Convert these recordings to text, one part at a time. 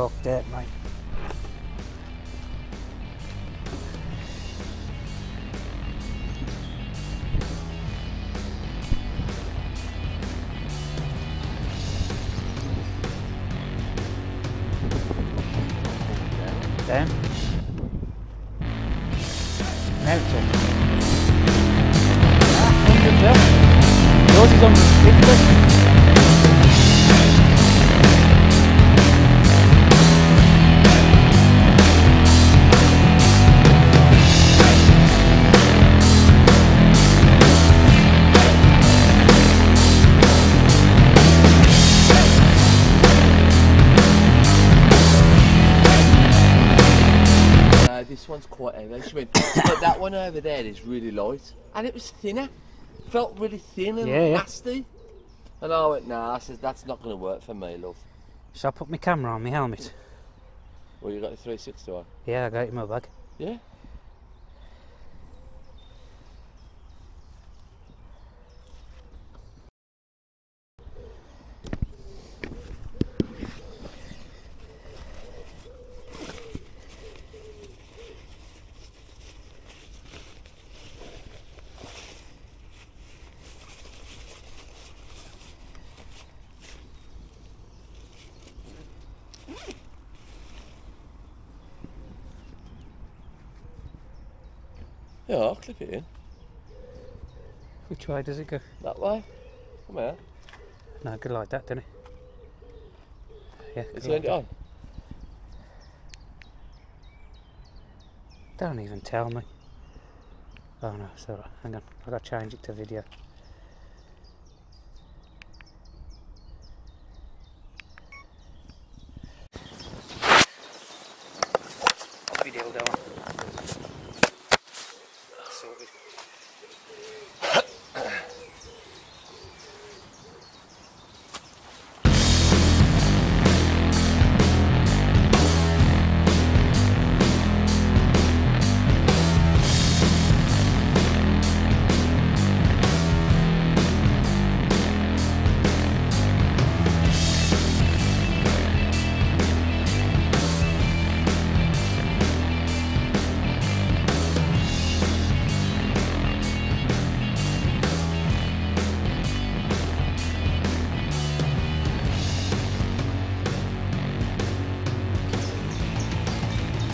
Fuck that, mate. 100 Yours is on 50. One over there is really light. And it was thinner. Felt really thin and Yeah, yeah. nasty. And I went, nah, I says, that's not going to work for me, love. Shall I put my camera on my helmet? Well, you got the 360 on. Yeah, I got it in my bag. Yeah? Yeah, I'll clip it in. Which way does it go? That way. Come here. No, good like that, didn't it? Yeah, good turned like it on. Don't even tell me. Oh no, it's alright. Hang on, I've gotta change it to video. Video down.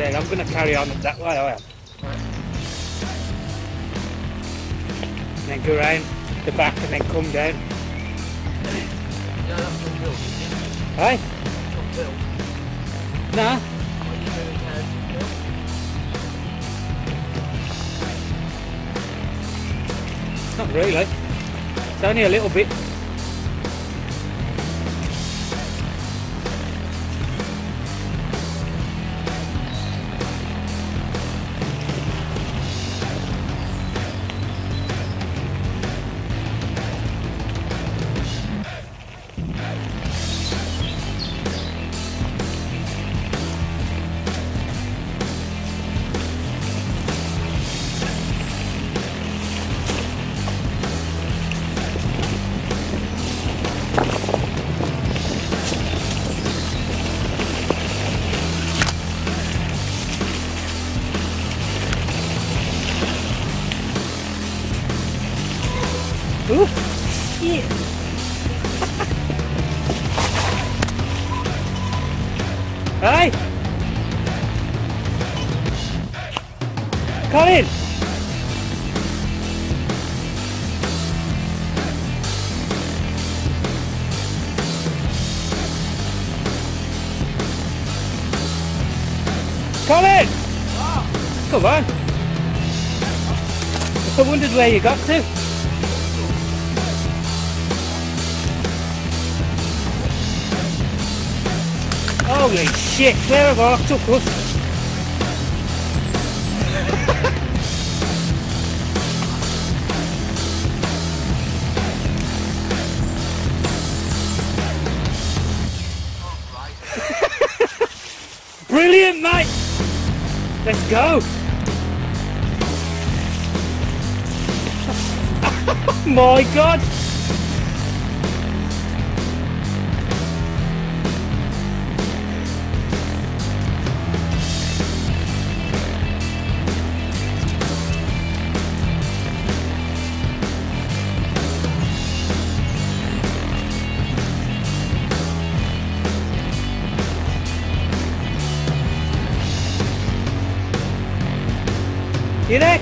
Saying I'm gonna carry on that way I am. And then go round the back and then come down. Yeah, that's. Hey? From Bill. Nah. It? Not really. It's only a little bit. Hey! Colin! Colin! Come in. Come on! I wondered where you got to. Holy shit, where have I took us? Brilliant, mate! Let's go! My god! You there,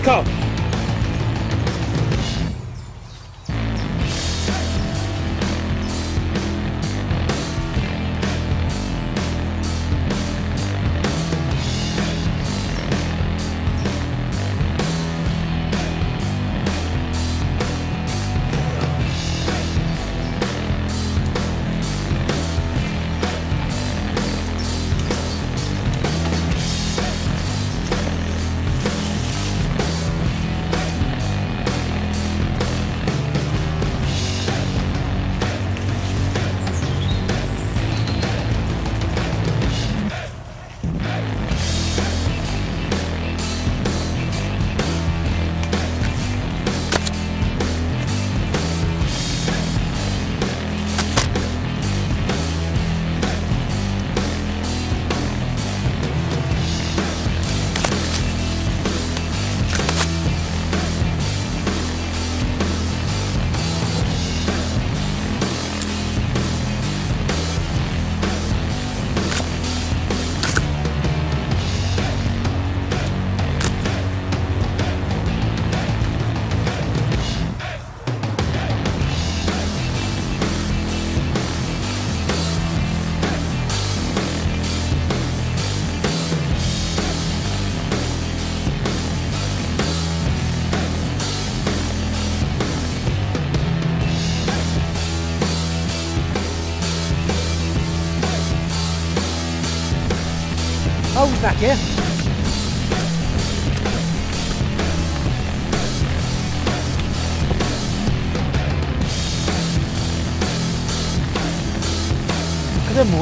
cop? Hold back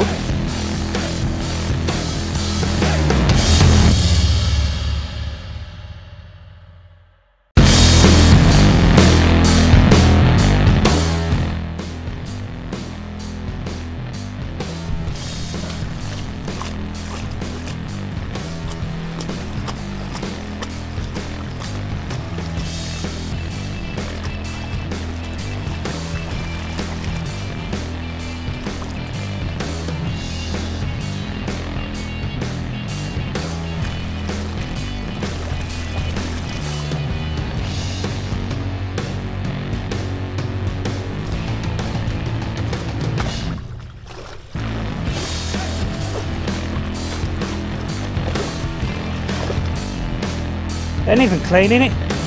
here. Look at the even cleaning it.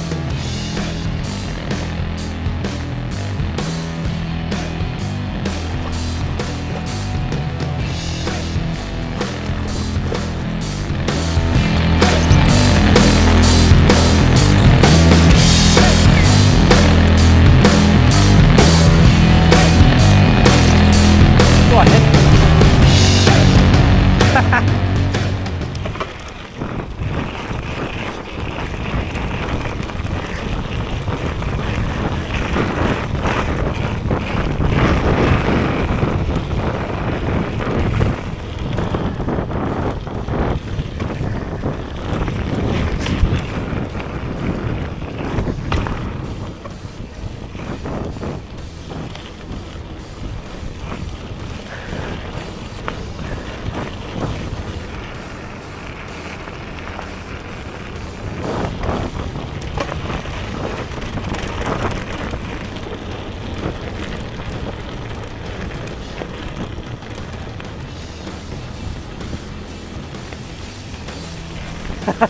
Ha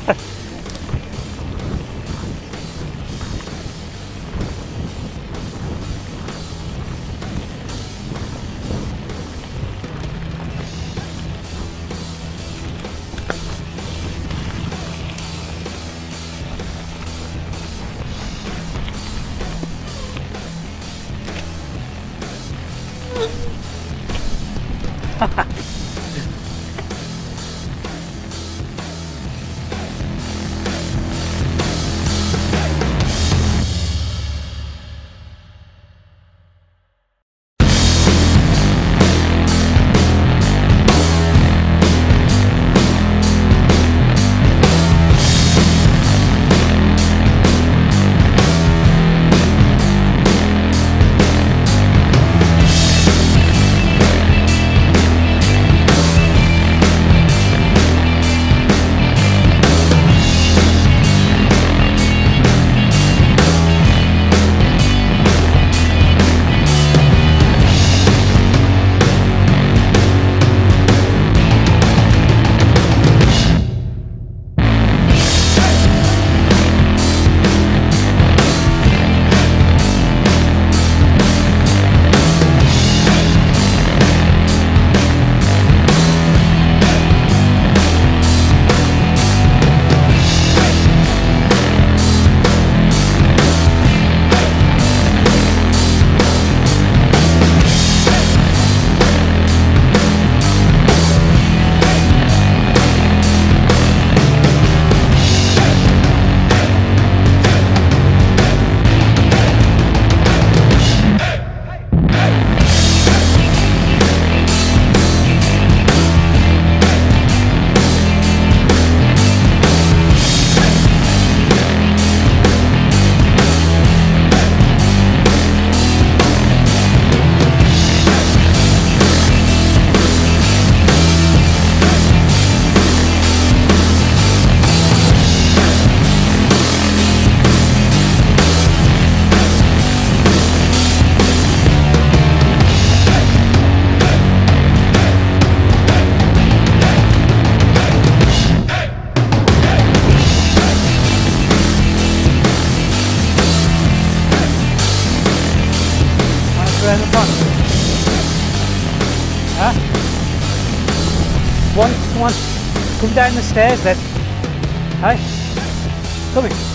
ha. Come down the stairs then. Hey? Come in.